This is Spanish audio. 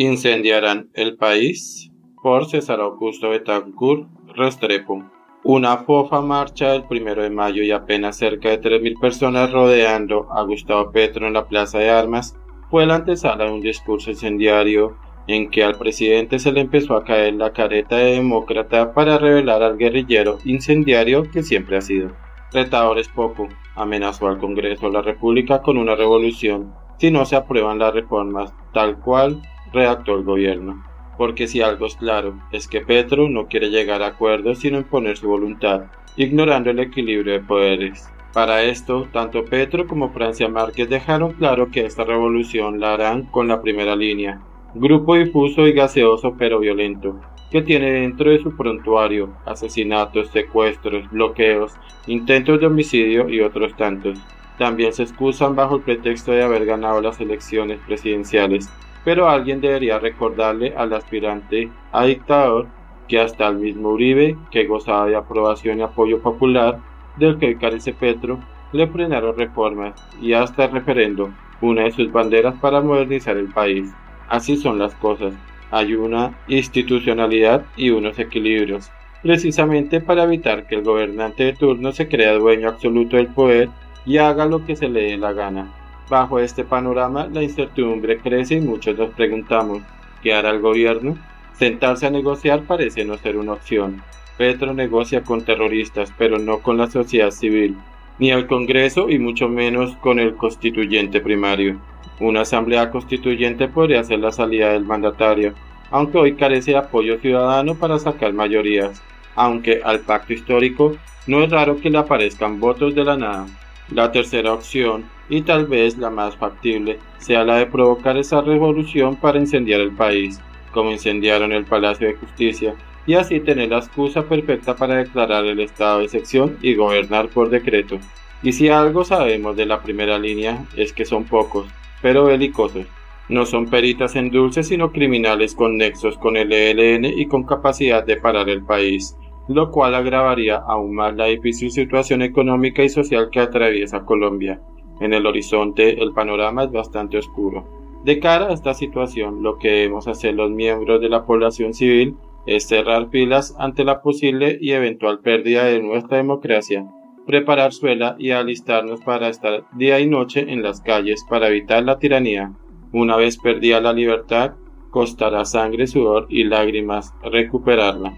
Incendiarán el país por César Augusto Betancourt Restrepo. Una fofa marcha el primero de mayo y apenas cerca de 3.000 personas rodeando a Gustavo Petro en la Plaza de Armas fue la antesala de un discurso incendiario en que al presidente se le empezó a caer la careta de demócrata para revelar al guerrillero incendiario que siempre ha sido. Retadores poco, amenazó al Congreso de la República con una revolución si no se aprueban las reformas tal cual redactó el gobierno. Porque si algo es claro, es que Petro no quiere llegar a acuerdos sino imponer su voluntad, ignorando el equilibrio de poderes. Para esto, tanto Petro como Francia Márquez dejaron claro que esta revolución la harán con la primera línea, grupo difuso y gaseoso pero violento, que tiene dentro de su prontuario asesinatos, secuestros, bloqueos, intentos de homicidio y otros tantos. También se excusan bajo el pretexto de haber ganado las elecciones presidenciales, pero alguien debería recordarle al aspirante a dictador que hasta el mismo Uribe, que gozaba de aprobación y apoyo popular, del que carece Petro, le frenaron reformas y hasta el referendo, una de sus banderas para modernizar el país. Así son las cosas. Hay una institucionalidad y unos equilibrios, precisamente para evitar que el gobernante de turno se crea dueño absoluto del poder y haga lo que se le dé la gana. Bajo este panorama, la incertidumbre crece y muchos nos preguntamos, ¿qué hará el gobierno? Sentarse a negociar parece no ser una opción. Petro negocia con terroristas, pero no con la sociedad civil, ni el Congreso y mucho menos con el constituyente primario. Una asamblea constituyente podría ser la salida del mandatario, aunque hoy carece de apoyo ciudadano para sacar mayorías, aunque al pacto histórico no es raro que le aparezcan votos de la nada. La tercera opción y tal vez la más factible sea la de provocar esa revolución para incendiar el país, como incendiaron el Palacio de Justicia, y así tener la excusa perfecta para declarar el estado de excepción y gobernar por decreto. Y si algo sabemos de la primera línea es que son pocos, pero belicosos. No son peritas en dulces, sino criminales con nexos con el ELN y con capacidad de parar el país, lo cual agravaría aún más la difícil situación económica y social que atraviesa Colombia. En el horizonte el panorama es bastante oscuro. De cara a esta situación, lo que debemos hacer los miembros de la población civil es cerrar filas ante la posible y eventual pérdida de nuestra democracia, preparar suela y alistarnos para estar día y noche en las calles para evitar la tiranía. Una vez perdida la libertad, costará sangre, sudor y lágrimas recuperarla.